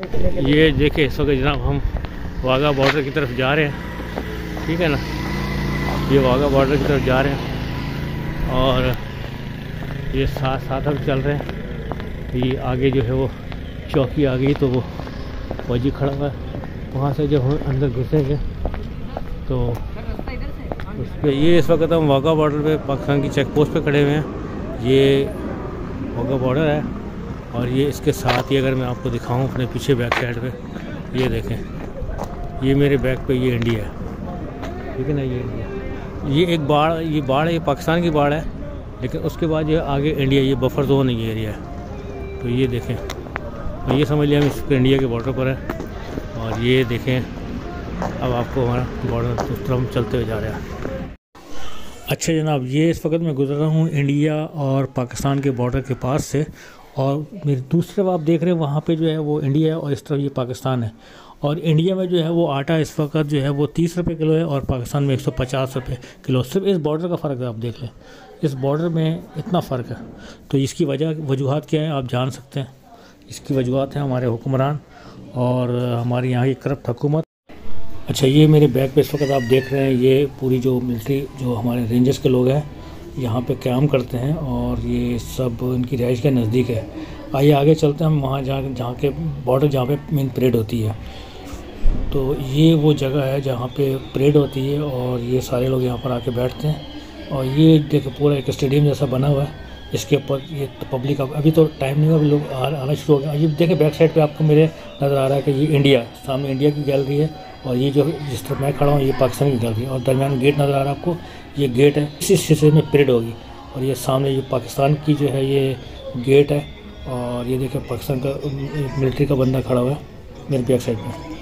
ये देखिए, इस वक्त जनाब हम वाघा बॉर्डर की तरफ़ जा रहे हैं। ठीक है ना? ये वाघा बॉर्डर की तरफ़ जा रहे हैं और ये साथ साथ हम चल रहे हैं। ये आगे जो है वो चौकी आ गई तो वो फौजी खड़ा हुआ है। वहाँ से जब हम अंदर घुसेंगे तो उस पर ये इस वक्त हम वाघा बॉर्डर पे पाकिस्तान की चेक पोस्ट पे खड़े हुए हैं। ये वाघा बॉर्डर है। और ये इसके साथ ही अगर मैं आपको दिखाऊँ अपने पीछे बैक साइड पे, ये देखें। ये मेरे बैक पे ये इंडिया है। ठीक है ना ये इंडिया ये एक बाढ़, ये बाढ़ है, ये पाकिस्तान की बाढ़ है, लेकिन उसके बाद ये आगे इंडिया ये बफर जोन ये एरिया है। तो ये देखें। तो ये समझ लिया हम इस इंडिया के बॉर्डर पर है। और ये देखें, अब आपको हमारा बॉर्डर उस तरफ़ चलते हुए जा रहे हैं। अच्छा जनाब, ये इस वक्त मैं गुजर रहा हूँ इंडिया और पाकिस्तान के बॉर्डर के पास से। और मेरी दूसरी आप देख रहे हैं, वहाँ पे जो है वो इंडिया है और इस तरफ़ ये पाकिस्तान है। और इंडिया में जो है वो आटा इस वक्त जो है वो तीस रुपये किलो है और पाकिस्तान में एक सौ पचास रुपये किलो सिर्फ़ इस बॉर्डर का फ़र्क है, आप देख लें इस बॉर्डर में इतना फ़र्क है। तो इसकी वजह, वजूहत क्या है, आप जान सकते हैं। इसकी वजूहत है हमारे हुक्मरान और हमारे यहाँ की करप्ट हुकूमत। अच्छा ये मेरे बैग पे इस वक्त आप देख रहे हैं, ये पूरी जो मिलिट्री जो हमारे रेंजर्स के लोग हैं यहाँ पे क्याम करते हैं और ये सब इनकी रिहाइश के नज़दीक है। आइए, आगे चलते हैं। हम वहाँ जहाँ जहाँ के बॉर्डर, जहाँ पे मेन परेड होती है। तो ये वो जगह है जहाँ पे परेड होती है और ये सारे लोग यहाँ पर आके बैठते हैं। और ये देखो, पूरा एक स्टेडियम जैसा बना हुआ है। इसके ऊपर ये तो पब्लिक अभी तो टाइम नहीं हुआ लोग आना शुरू हो गया ये देखें, बैक साइड पे आपको मेरे नज़र आ रहा है कि ये इंडिया, सामने इंडिया की गैलरी है। और ये जो जिस तरफ़ मैं खड़ा हूँ, ये पाकिस्तान की गलती और दरमियान गेट नज़र आ रहा है आपको, ये गेट है, इसी हिस्से में परेड होगी। और ये सामने ये पाकिस्तान की जो है ये गेट है। और ये देखिए पाकिस्तान का, मिलिट्री का बंदा खड़ा हुआ है, मेरे बैक साइड में।